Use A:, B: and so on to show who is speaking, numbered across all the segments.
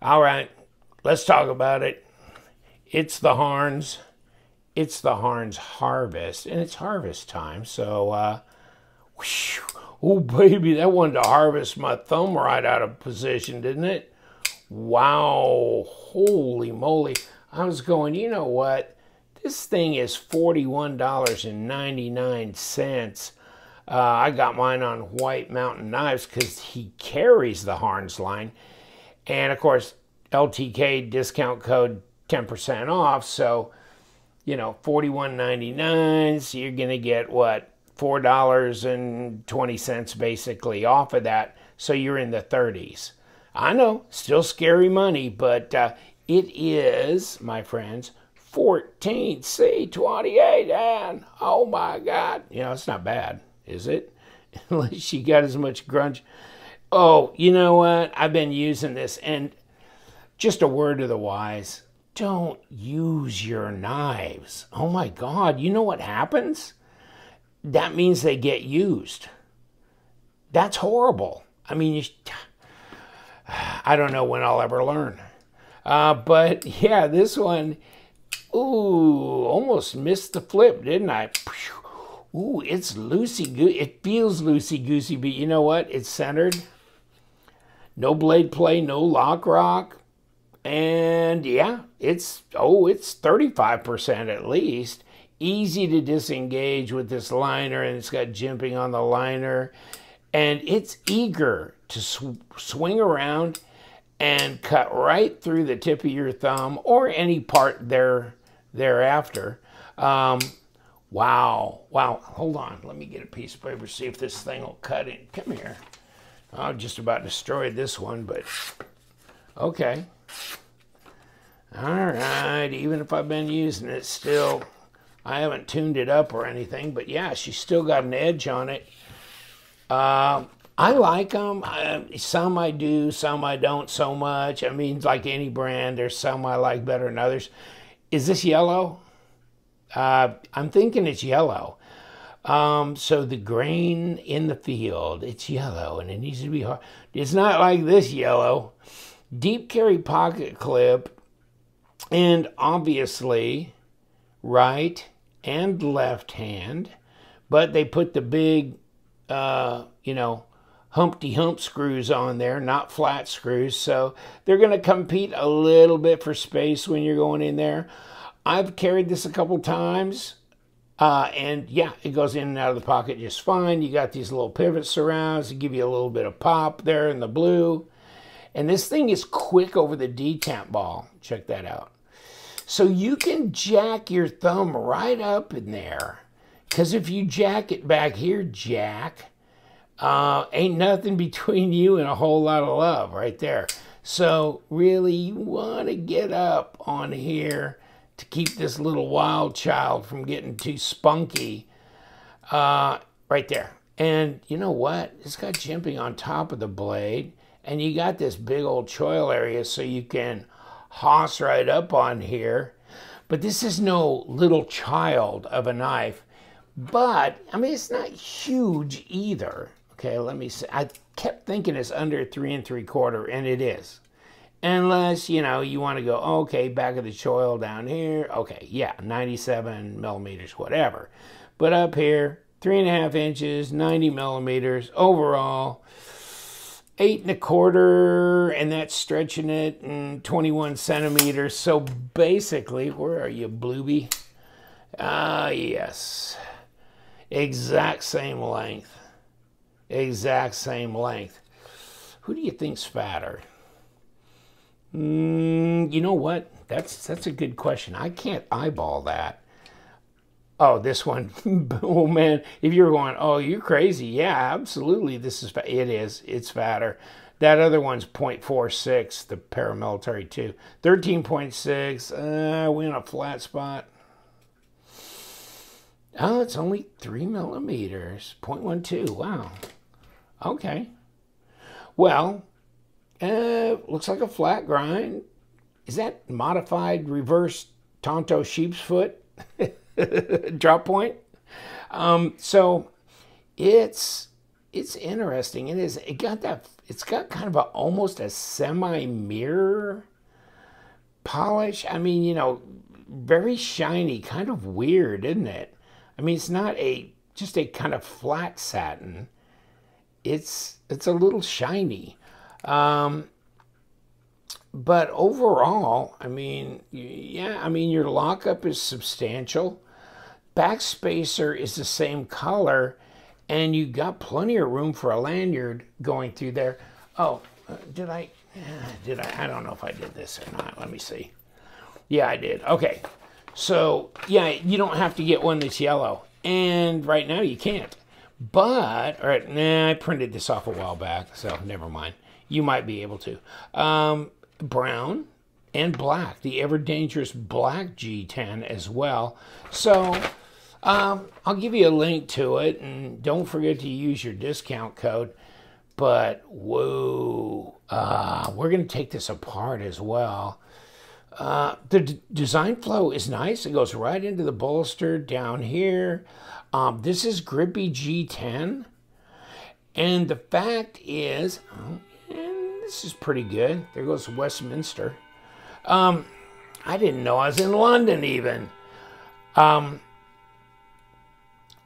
A: All right, let's talk about it. It's the Harnds. It's the Harnds harvest, and it's harvest time. So, uh, oh baby, that wanted to harvest my thumb right out of position, didn't it? Wow, holy moly. I was going, you know what? This thing is $41.99. Uh, I got mine on White Mountain Knives because he carries the Harnds line. And of course, LTK discount code 10% off. So, you know, $41.99. So you're going to get what? $4.20 basically off of that. So you're in the 30s. I know, still scary money, but uh, it is, my friends, 14C28, and oh my God. You know, it's not bad, is it? Unless you got as much grunge. Oh, you know what? I've been using this, and just a word to the wise don't use your knives. Oh my God, you know what happens? That means they get used. That's horrible. I mean, you, I don't know when I'll ever learn. Uh, but yeah, this one, ooh, almost missed the flip, didn't I? Ooh, it's loosey goosey. It feels loosey goosey, but you know what? It's centered. No blade play, no lock rock. And yeah, it's, oh, it's 35% at least. Easy to disengage with this liner, and it's got jimping on the liner. And it's eager to sw swing around and cut right through the tip of your thumb or any part there thereafter. Um, wow, wow. Hold on, let me get a piece of paper, see if this thing will cut it. Come here. I just about destroyed this one, but okay. All right, even if I've been using it, still, I haven't tuned it up or anything, but yeah, she's still got an edge on it. Uh, I like them. some I do, some I don't so much. I mean, like any brand, there's some I like better than others. Is this yellow? Uh, I'm thinking it's yellow. Um, so the grain in the field, it's yellow and it needs to be hard. It's not like this yellow. Deep carry pocket clip, and obviously right and left hand, but they put the big, uh, you know, Humpty Hump screws on there, not flat screws. So they're going to compete a little bit for space when you're going in there. I've carried this a couple times. Uh, and yeah, it goes in and out of the pocket just fine. You got these little pivot surrounds to give you a little bit of pop there in the blue. And this thing is quick over the detent ball. Check that out. So you can jack your thumb right up in there. Because if you jack it back here, jack, uh, ain't nothing between you and a whole lot of love right there. So really, you want to get up on here to keep this little wild child from getting too spunky. Uh, right there. And you know what? It's got jimping on top of the blade. And you got this big old choil area so you can hoss right up on here. But this is no little child of a knife. But, I mean, it's not huge either. Okay, let me see. I kept thinking it's under three and three quarter, and it is. Unless, you know, you want to go, okay, back of the choil down here. Okay, yeah, 97 millimeters, whatever. But up here, three and a half inches, 90 millimeters overall, eight and a quarter, and that's stretching it, and 21 centimeters. So basically, where are you, Blueby? Ah, uh, yes. Exact same length exact same length. Who do you think's fatter? Mm, you know what? That's that's a good question. I can't eyeball that. Oh, this one. oh man, if you're going, oh, you're crazy. Yeah, absolutely. This is it is. It's fatter. That other one's 0.46, the paramilitary 2. 13.6, uh, we in a flat spot. Oh, it's only 3 millimeters, 0.12. Wow. Okay. Well, uh, looks like a flat grind. Is that modified reverse Tonto sheep's foot drop point? Um, so it's it's interesting. It is. It got that. it's got kind of a almost a semi mirror polish. I mean, you know, very shiny, kind of weird, isn't it? I mean, it's not a just a kind of flat satin. It's it's a little shiny. Um, but overall, I mean, yeah, I mean, your lockup is substantial. Backspacer is the same color, and you got plenty of room for a lanyard going through there. Oh, uh, did I? Did I? I don't know if I did this or not. Let me see. Yeah, I did. Okay. So, yeah, you don't have to get one that's yellow. And right now you can't. But, all right, nah, I printed this off a while back, so never mind. You might be able to. Um, brown and black, the ever dangerous black G10 as well. So um, I'll give you a link to it, and don't forget to use your discount code. But whoa, uh, we're going to take this apart as well. Uh, the design flow is nice. It goes right into the bolster down here. Um, this is Grippy G10. And the fact is, oh, this is pretty good. There goes Westminster. Um, I didn't know I was in London even. Um,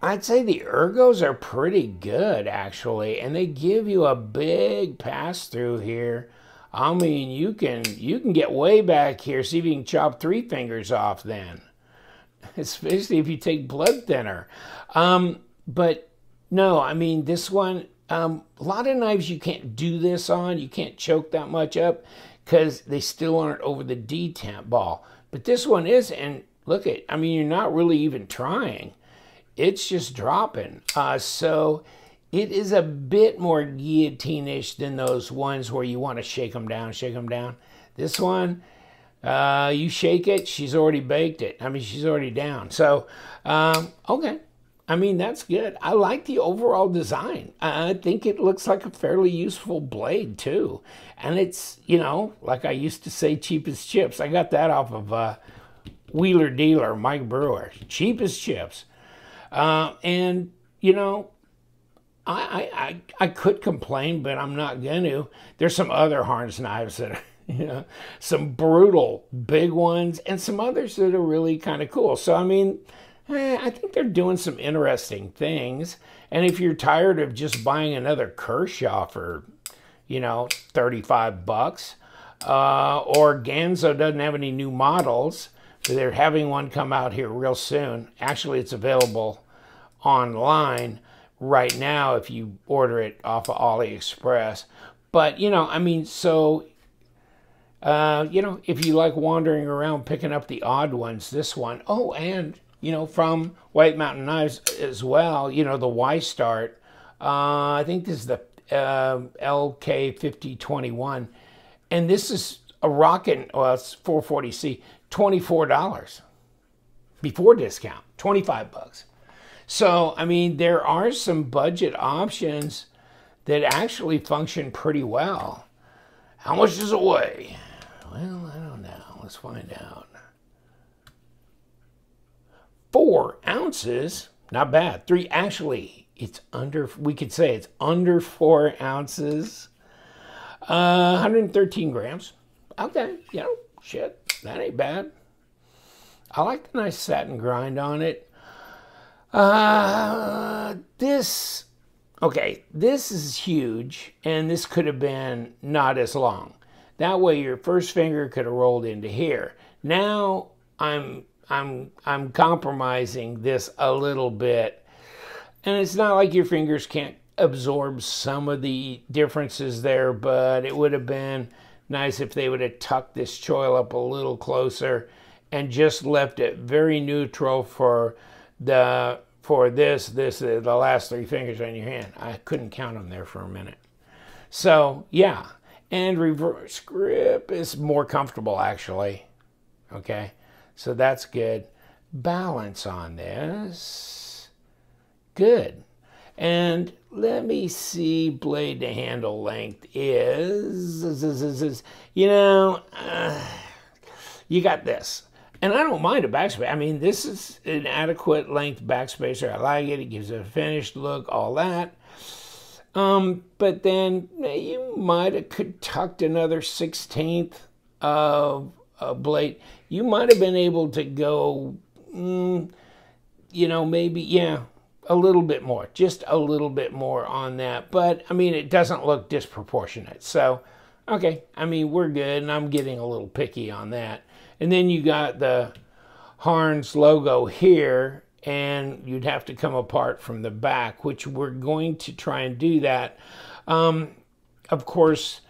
A: I'd say the ergos are pretty good actually, and they give you a big pass through here. I mean, you can you can get way back here, see if you can chop three fingers off then, especially if you take blood thinner. Um, but no, I mean this one um, a lot of knives you can't do this on. You can't choke that much up because they still aren't over the detent ball. But this one is, and look at, I mean, you're not really even trying. It's just dropping. Uh, so it is a bit more guillotine-ish than those ones where you want to shake them down, shake them down. This one, uh, you shake it, she's already baked it. I mean, she's already down. So, um, okay, I mean, that's good. I like the overall design. I think it looks like a fairly useful blade, too. And it's, you know, like I used to say, cheap as chips. I got that off of uh, Wheeler Dealer, Mike Brewer. Cheap as chips. Uh, and, you know, I, I, I could complain, but I'm not going to. There's some other Harnds knives that you know, some brutal big ones and some others that are really kind of cool. So, I mean, eh, I think they're doing some interesting things. And if you're tired of just buying another Kershaw for, you know, 35 bucks, uh, or Ganzo doesn't have any new models, they're having one come out here real soon. Actually, it's available online right now if you order it off of AliExpress. But, you know, I mean, so uh, you know, if you like wandering around picking up the odd ones, this one. Oh, and you know, from White Mountain Knives as well, you know, the Y Start. Uh, I think this is the uh, LK5021. And this is a rocket, well, it's 440C, $24 before discount, 25 bucks. So, I mean, there are some budget options that actually function pretty well. How much does it weigh? Well, I don't know. Let's find out four ounces. Not bad. Three, actually, it's under, we could say it's under four ounces. Uh, 113 grams. Okay, you know, shit, that ain't bad. I like the nice satin grind on it. Uh, this, okay, this is huge, and this could have been not as long. That way, your first finger could have rolled into here. Now, I'm I'm I'm compromising this a little bit. And it's not like your fingers can't absorb some of the differences there, but it would have been nice if they would have tucked this choil up a little closer and just left it very neutral for the for this this the last three fingers on your hand. I couldn't count them there for a minute. So yeah, and reverse grip is more comfortable actually. Okay. So that's good. Balance on this. Good. And let me see, blade to handle length is, is, is, is you know, uh, you got this. And I don't mind a backspacer. I mean, this is an adequate length backspacer. I like it. It gives it a finished look, all that. Um, but then you might have could tucked another 16th of a blade. You might have been able to go, mm, you know, maybe, yeah, a little bit more, just a little bit more on that. But I mean, it doesn't look disproportionate. So, okay, I mean, we're good, and I'm getting a little picky on that. And then you got the Harnds logo here, and you'd have to come apart from the back, which we're going to try and do that. Um, of course,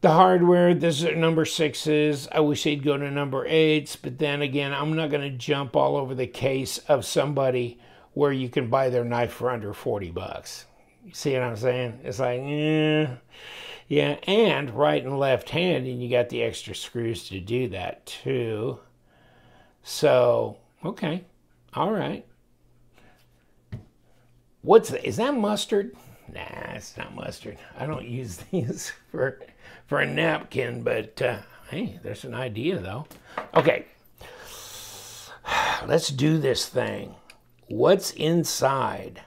A: the hardware, this is number sixes. I wish they'd go to number eights, but then again, I'm not going to jump all over the case of somebody where you can buy their knife for under 40 bucks. You see what I'm saying? It's like, yeah, yeah, and right and left hand, and you got the extra screws to do that too. So, okay, all right. What's that? Is that mustard? Nah, it's not mustard. I don't use these for for a napkin, but uh, hey, there's an idea though. Okay, let's do this thing. What's inside?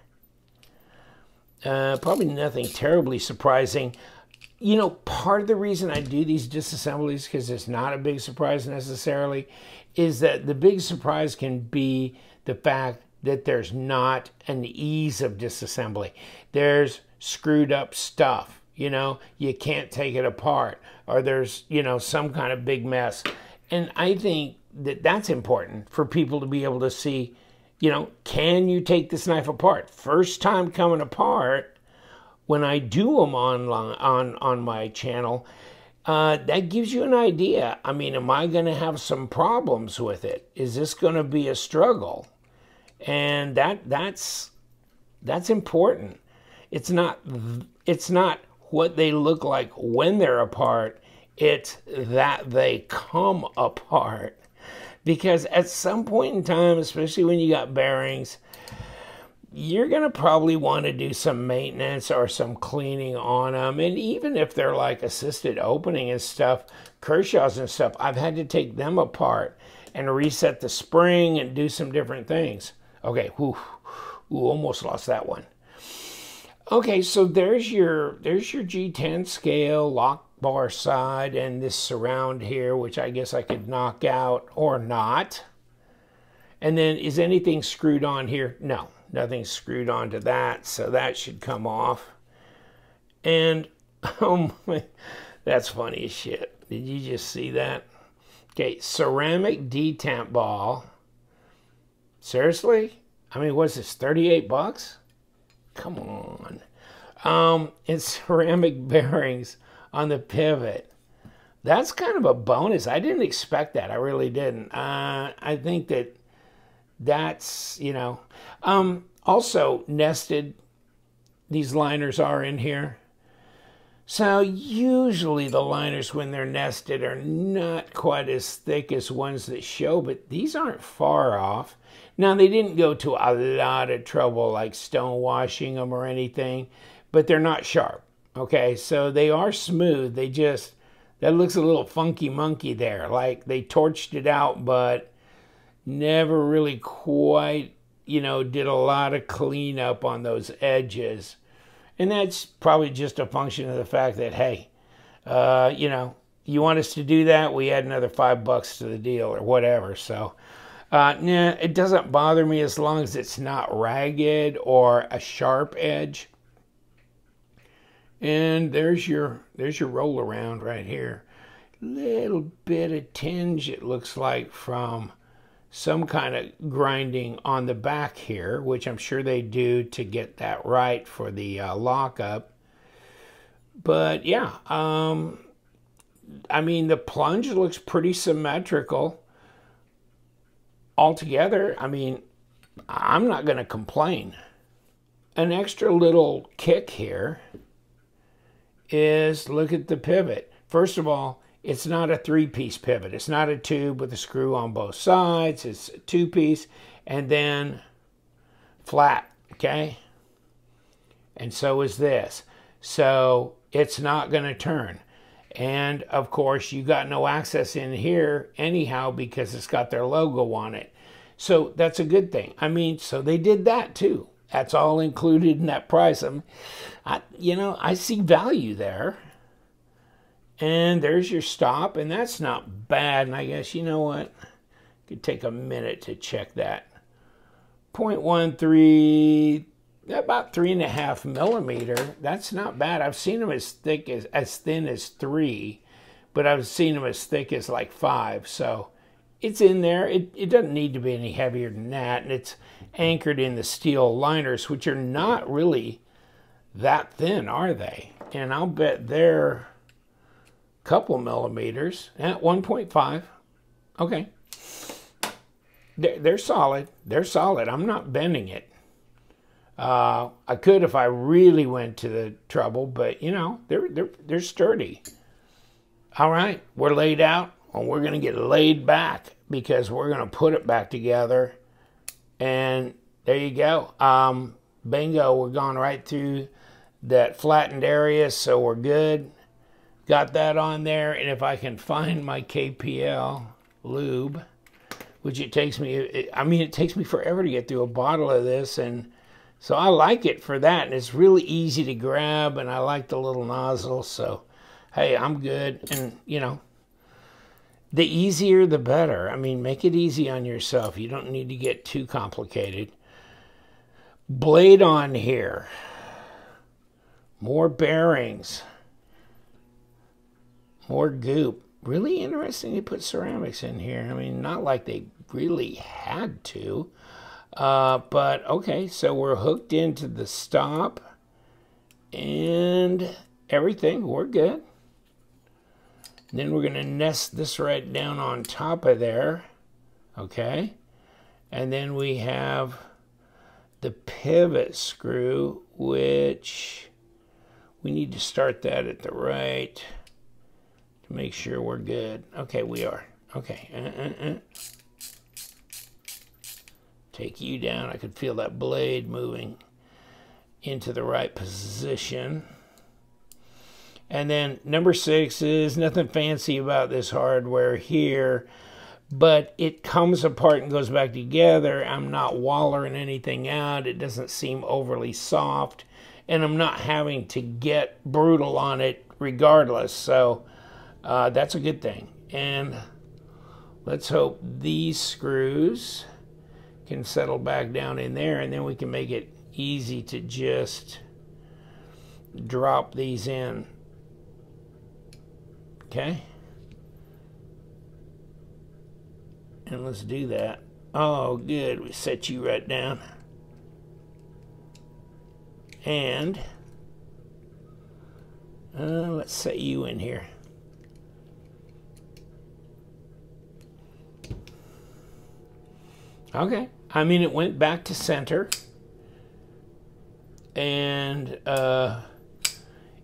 A: Uh, probably nothing terribly surprising. You know, part of the reason I do these disassemblies, because it's not a big surprise necessarily, is that the big surprise can be the fact that there's not an ease of disassembly. There's screwed up stuff, you know, you can't take it apart, or there's, you know, some kind of big mess. And I think that that's important for people to be able to see, you know, can you take this knife apart? First time coming apart, when I do them on, on, on my channel, uh, that gives you an idea. I mean, am I going to have some problems with it? Is this going to be a struggle? And that that's that's important. It's not it's not what they look like when they're apart. It's that they come apart. Because at some point in time, especially when you got bearings, you're going to probably want to do some maintenance or some cleaning on them. And even if they're like assisted opening and stuff, Kershaw's and stuff, I've had to take them apart and reset the spring and do some different things. Okay, whew, ooh, almost lost that one. Okay, so there's your there's your G10 scale lock bar side and this surround here, which I guess I could knock out or not. And then is anything screwed on here? No, nothing's screwed onto that, so that should come off. And oh my, that's funny as shit. Did you just see that? Okay, ceramic detent ball. Seriously? I mean, what's this, 38 bucks? Come on. Um, it's ceramic bearings on the pivot. That's kind of a bonus. I didn't expect that. I really didn't. Uh, I think that that's, you know, um, also nested, these liners are in here. So usually the liners when they're nested are not quite as thick as ones that show, but these aren't far off. Now they didn't go to a lot of trouble like stone washing them or anything, but they're not sharp. Okay, so they are smooth. They just, that looks a little funky monkey there. Like they torched it out, but never really quite, you know, did a lot of cleanup on those edges. And that's probably just a function of the fact that, hey, uh, you know, you want us to do that? We add another five bucks to the deal or whatever. So, uh, nah, it doesn't bother me as long as it's not ragged or a sharp edge. And there's your there's your roll around right here. Little bit of tinge it looks like from some kind of grinding on the back here, which I'm sure they do to get that right for the uh, lockup. But yeah, um, I mean, the plunge looks pretty symmetrical altogether. I mean, I'm not going to complain. An extra little kick here is look at the pivot. First of all, it's not a three piece pivot. It's not a tube with a screw on both sides. It's a two piece and then flat, okay? And so is this. So it's not going to turn. And of course, you got no access in here anyhow because it's got their logo on it. So that's a good thing. I mean, so they did that too. that's all included in that price. I'm, I, you know, I see value there. And there's your stop, and that's not bad. And I guess, you know what? Could take a minute to check that. 0.13, about three and a half millimeter. That's not bad. I've seen them as thick as, as thin as three, but I've seen them as thick as like five. So it's in there. It, it doesn't need to be any heavier than that. And it's anchored in the steel liners, which are not really that thin, are they? And I'll bet they're a couple millimeters at 1.5. Okay. They're, they're solid. They're solid. I'm not bending it. Uh, I could if I really went to the trouble, but you know, they're, they're, they're sturdy. All right, we're laid out and we're going to get laid back because we're going to put it back together. And there you go. Um, bingo, we're going right through that flattened area, so we're good. Got that on there. And if I can find my KPL lube, which it takes me, it, I mean, it takes me forever to get through a bottle of this. And so I like it for that. And it's really easy to grab. And I like the little nozzle. So, hey, I'm good. And, you know, the easier the better. I mean, make it easy on yourself. You don't need to get too complicated. Blade on here. More bearings. More goop. Really interesting to put ceramics in here. I mean, not like they really had to. Uh, but okay, so we're hooked into the stop and everything. We're good. Then we're going to nest this right down on top of there. Okay. And then we have the pivot screw, which we need to start that at the right to make sure we're good. Okay, we are. Okay. Uh, uh, uh. Take you down. I could feel that blade moving into the right position. And then number six is nothing fancy about this hardware here, but it comes apart and goes back together. I'm not wallering anything out. It doesn't seem overly soft, and I'm not having to get brutal on it regardless. So uh, that's a good thing. And let's hope these screws can settle back down in there, and then we can make it easy to just drop these in Okay. And let's do that. Oh, good. We set you right down. And uh, let's set you in here. Okay. I mean, it went back to center. And uh,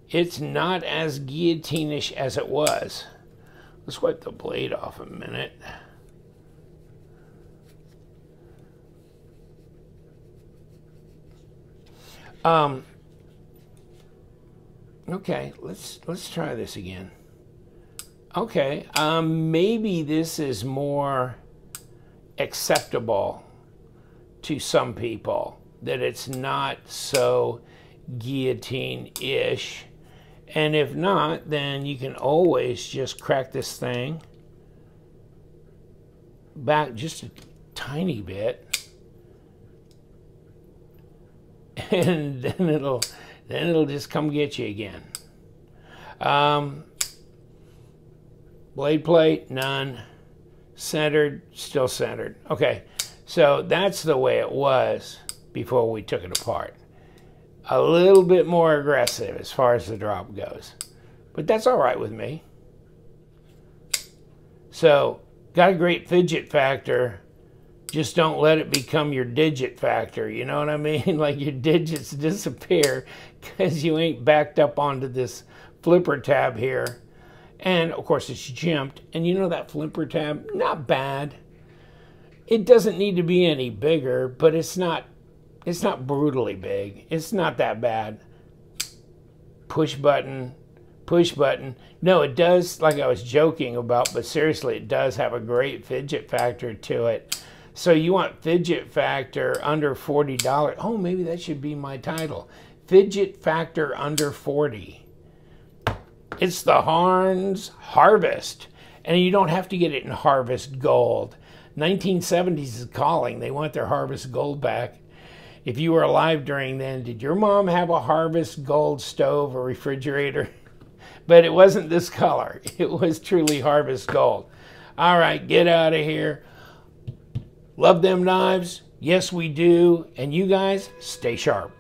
A: it's not as guillotinish as it was. Let's wipe the blade off a minute. Um, okay, let's let's try this again. Okay, um, maybe this is more acceptable to some people that it's not so guillotine-ish and if not, then you can always just crack this thing back just a tiny bit. And then it'll then it'll just come get you again. Um, blade plate, none. Centered, still centered. Okay, so that's the way it was before we took it apart a little bit more aggressive as far as the drop goes. But that's all right with me. So, got a great fidget factor. Just don't let it become your digit factor. You know what I mean? like your digits disappear because you ain't backed up onto this flipper tab here. And of course, it's jimped. And you know that flipper tab? Not bad. It doesn't need to be any bigger, but it's not it's not brutally big. It's not that bad. Push button, push button. No, it does, like I was joking about, but seriously, it does have a great fidget factor to it. So you want fidget factor under $40. Oh, maybe that should be my title. Fidget factor under 40. It's the Harnds Harvest. And you don't have to get it in Harvest Gold. 1970s is calling. They want their Harvest Gold back. If you were alive during then, did your mom have a Harvest Gold stove or refrigerator? but it wasn't this color. It was truly Harvest Gold. All right, get out of here. Love them knives? Yes, we do. And you guys, stay sharp.